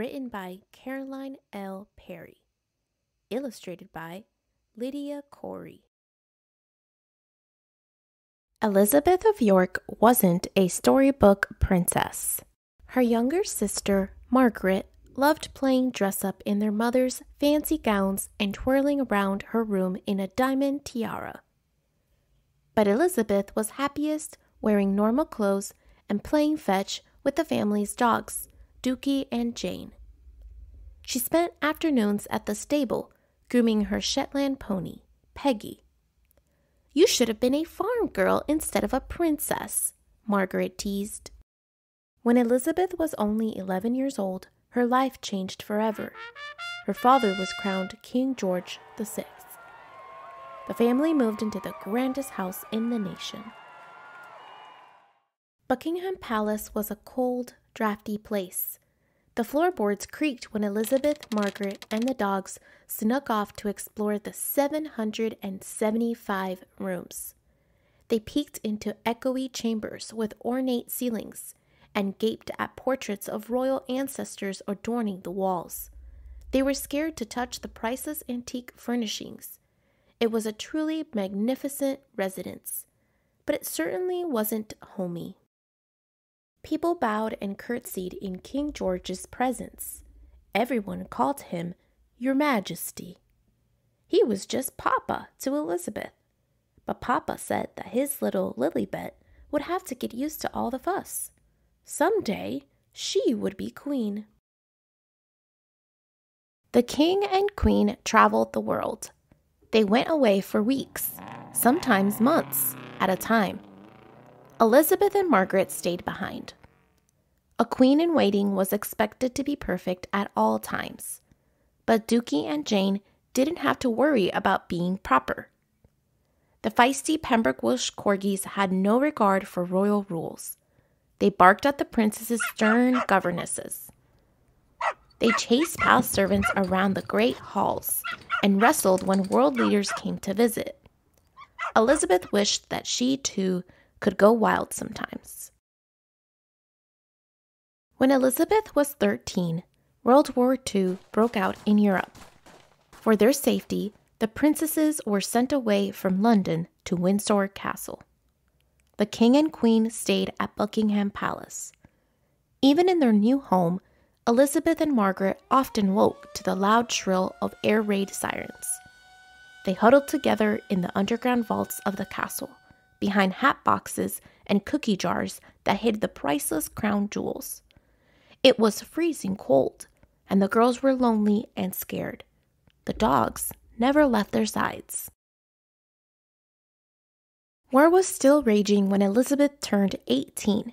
Written by Caroline L. Perry. Illustrated by Lydia Corry. Elizabeth of York wasn't a storybook princess. Her younger sister, Margaret, loved playing dress up in their mother's fancy gowns and twirling around her room in a diamond tiara. But Elizabeth was happiest wearing normal clothes and playing fetch with the family's dogs, Dookie and Jane. She spent afternoons at the stable grooming her Shetland pony, Peggy. You should have been a farm girl instead of a princess, Margaret teased. When Elizabeth was only 11 years old, her life changed forever. Her father was crowned King George VI. The family moved into the grandest house in the nation. Buckingham Palace was a cold, drafty place. The floorboards creaked when Elizabeth, Margaret, and the dogs snuck off to explore the 775 rooms. They peeked into echoey chambers with ornate ceilings and gaped at portraits of royal ancestors adorning the walls. They were scared to touch the priceless antique furnishings. It was a truly magnificent residence, but it certainly wasn't homey. People bowed and curtsied in King George's presence. Everyone called him Your Majesty. He was just Papa to Elizabeth, but Papa said that his little Lilibet would have to get used to all the fuss. Some day she would be queen. The king and queen traveled the world. They went away for weeks, sometimes months, at a time. Elizabeth and Margaret stayed behind. A queen in waiting was expected to be perfect at all times, but Dookie and Jane didn't have to worry about being proper. The feisty Pembroke Welsh corgis had no regard for royal rules. They barked at the princess's stern governesses. They chased palace servants around the great halls and wrestled when world leaders came to visit. Elizabeth wished that she too could go wild sometimes. When Elizabeth was 13, World War II broke out in Europe. For their safety, the princesses were sent away from London to Windsor Castle the king and queen stayed at Buckingham Palace. Even in their new home, Elizabeth and Margaret often woke to the loud shrill of air raid sirens. They huddled together in the underground vaults of the castle, behind hat boxes and cookie jars that hid the priceless crown jewels. It was freezing cold, and the girls were lonely and scared. The dogs never left their sides. War was still raging when Elizabeth turned 18.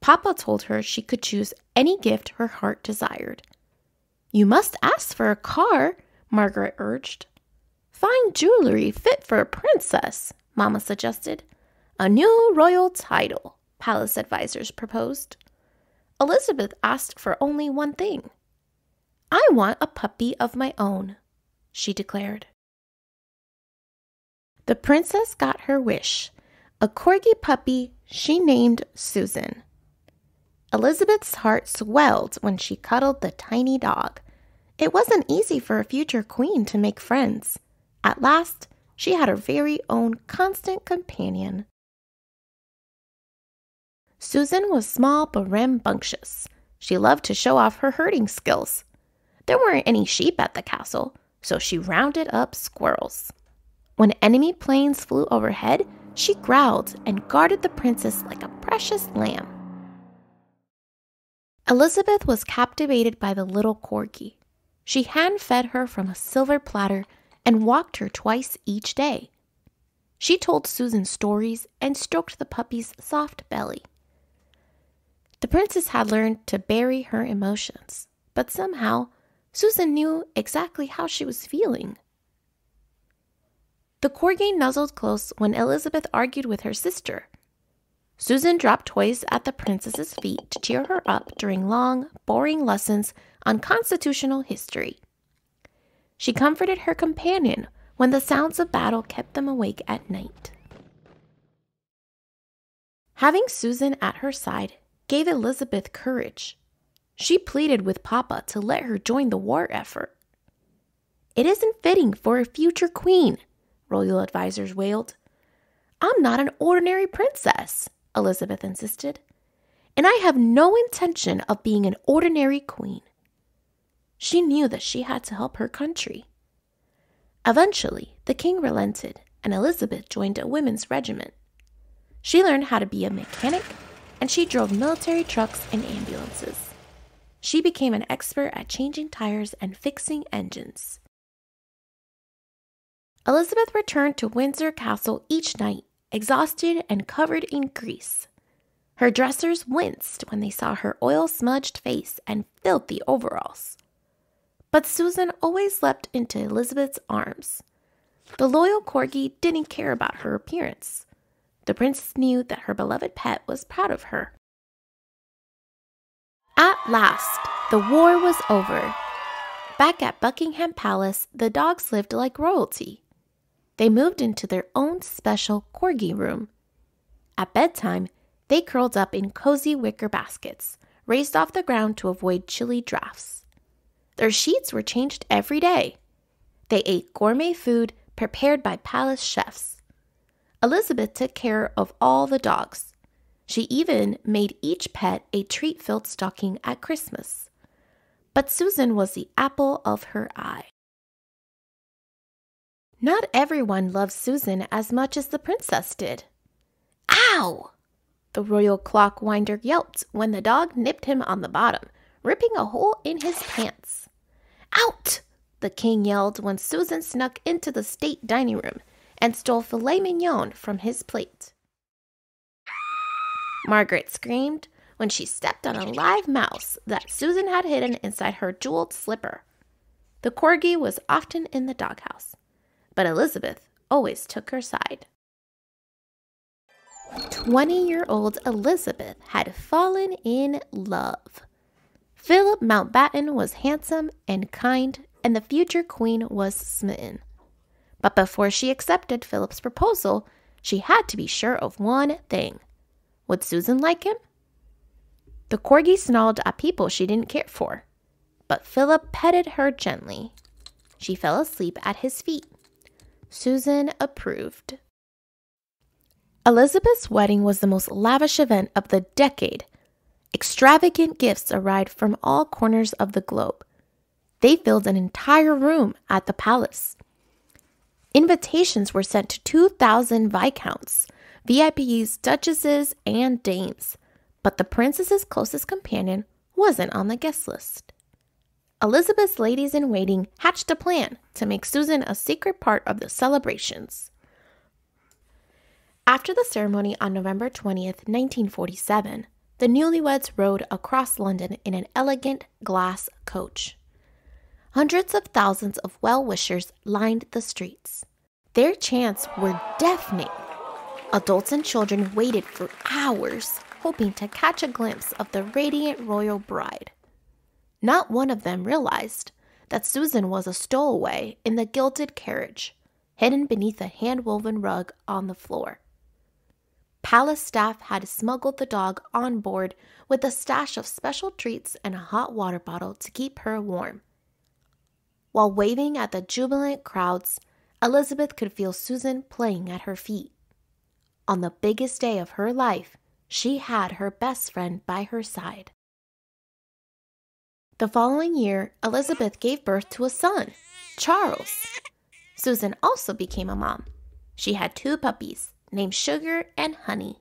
Papa told her she could choose any gift her heart desired. You must ask for a car, Margaret urged. Fine jewelry fit for a princess, Mamma suggested. A new royal title, palace advisers proposed. Elizabeth asked for only one thing. I want a puppy of my own, she declared. The princess got her wish a corgi puppy she named Susan. Elizabeth's heart swelled when she cuddled the tiny dog. It wasn't easy for a future queen to make friends. At last, she had her very own constant companion. Susan was small but rambunctious. She loved to show off her herding skills. There weren't any sheep at the castle, so she rounded up squirrels. When enemy planes flew overhead, she growled and guarded the princess like a precious lamb. Elizabeth was captivated by the little corgi. She hand fed her from a silver platter and walked her twice each day. She told Susan stories and stroked the puppy's soft belly. The princess had learned to bury her emotions, but somehow Susan knew exactly how she was feeling. The corgi nuzzled close when Elizabeth argued with her sister. Susan dropped toys at the princess's feet to cheer her up during long, boring lessons on constitutional history. She comforted her companion when the sounds of battle kept them awake at night. Having Susan at her side gave Elizabeth courage. She pleaded with Papa to let her join the war effort. It isn't fitting for a future queen, royal advisers wailed. I'm not an ordinary princess, Elizabeth insisted, and I have no intention of being an ordinary queen. She knew that she had to help her country. Eventually, the king relented and Elizabeth joined a women's regiment. She learned how to be a mechanic and she drove military trucks and ambulances. She became an expert at changing tires and fixing engines. Elizabeth returned to Windsor Castle each night, exhausted and covered in grease. Her dressers winced when they saw her oil smudged face and filthy overalls. But Susan always leapt into Elizabeth's arms. The loyal corgi didn't care about her appearance. The princess knew that her beloved pet was proud of her. At last, the war was over. Back at Buckingham Palace, the dogs lived like royalty. They moved into their own special corgi room. At bedtime, they curled up in cozy wicker baskets, raised off the ground to avoid chilly drafts. Their sheets were changed every day. They ate gourmet food prepared by palace chefs. Elizabeth took care of all the dogs. She even made each pet a treat filled stocking at Christmas. But Susan was the apple of her eye. Not everyone loved Susan as much as the princess did. Ow! The royal clock winder yelped when the dog nipped him on the bottom, ripping a hole in his pants. Out! The king yelled when Susan snuck into the state dining room and stole filet mignon from his plate. Margaret screamed when she stepped on a live mouse that Susan had hidden inside her jeweled slipper. The corgi was often in the doghouse, but Elizabeth always took her side. 20 year old Elizabeth had fallen in love. Philip Mountbatten was handsome and kind, and the future queen was smitten. But before she accepted Philip's proposal, she had to be sure of one thing would Susan like him? The corgi snarled at people she didn't care for, but Philip petted her gently. She fell asleep at his feet. Susan approved. Elizabeth's wedding was the most lavish event of the decade. Extravagant gifts arrived from all corners of the globe. They filled an entire room at the palace. Invitations were sent to 2,000 viscounts, VIPs, duchesses, and dames, but the princess's closest companion wasn't on the guest list. Elizabeth's ladies in waiting hatched a plan to make Susan a secret part of the celebrations. After the ceremony on November 20th, 1947, the newlyweds rode across London in an elegant glass coach. Hundreds of thousands of well wishers lined the streets. Their chants were deafening. Adults and children waited for hours, hoping to catch a glimpse of the radiant royal bride. Not one of them realized that Susan was a stowaway in the gilded carriage, hidden beneath a hand woven rug on the floor. Palace staff had smuggled the dog on board with a stash of special treats and a hot water bottle to keep her warm. While waving at the jubilant crowds, Elizabeth could feel Susan playing at her feet. On the biggest day of her life, she had her best friend by her side. The following year, Elizabeth gave birth to a son, Charles. Susan also became a mom. She had two puppies named Sugar and Honey.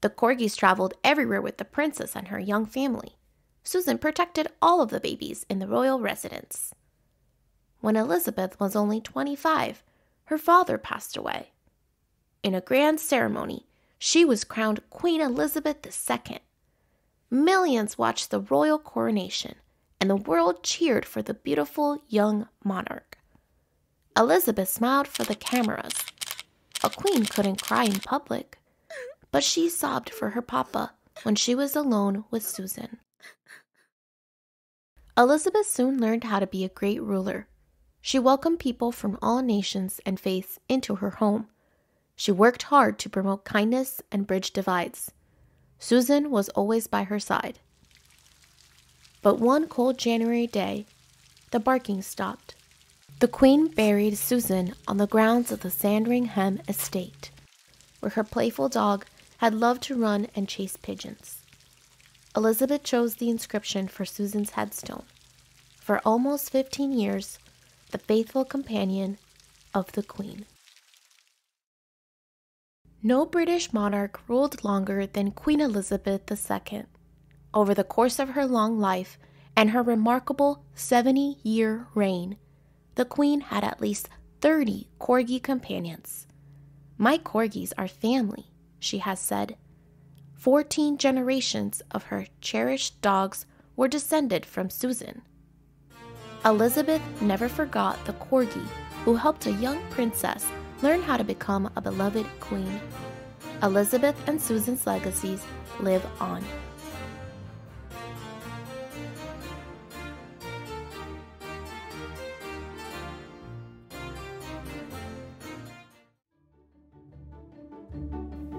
The corgis traveled everywhere with the princess and her young family. Susan protected all of the babies in the royal residence. When Elizabeth was only 25, her father passed away. In a grand ceremony, she was crowned Queen Elizabeth II. Millions watched the royal coronation, and the world cheered for the beautiful young monarch. Elizabeth smiled for the cameras. A queen couldn't cry in public, but she sobbed for her papa when she was alone with Susan. Elizabeth soon learned how to be a great ruler. She welcomed people from all nations and faiths into her home. She worked hard to promote kindness and bridge divides. Susan was always by her side. But one cold January day, the barking stopped. The Queen buried Susan on the grounds of the Sandringham estate, where her playful dog had loved to run and chase pigeons. Elizabeth chose the inscription for Susan's headstone. For almost 15 years, the faithful companion of the Queen. No British monarch ruled longer than Queen Elizabeth II. Over the course of her long life and her remarkable 70 year reign, the Queen had at least 30 corgi companions. My corgis are family, she has said. Fourteen generations of her cherished dogs were descended from Susan. Elizabeth never forgot the corgi who helped a young princess learn how to become a beloved queen. Elizabeth and Susan's legacies live on.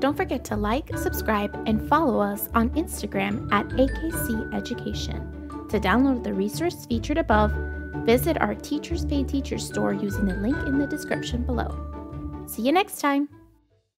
Don't forget to like, subscribe, and follow us on Instagram at AKC Education. To download the resource featured above, visit our Teachers Pay Teachers store using the link in the description below. See you next time!